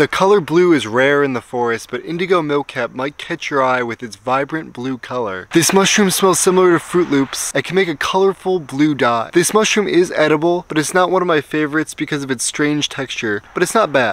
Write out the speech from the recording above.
The color blue is rare in the forest, but indigo milkcap might catch your eye with its vibrant blue color. This mushroom smells similar to Froot Loops and can make a colorful blue dye. This mushroom is edible, but it's not one of my favorites because of its strange texture, but it's not bad.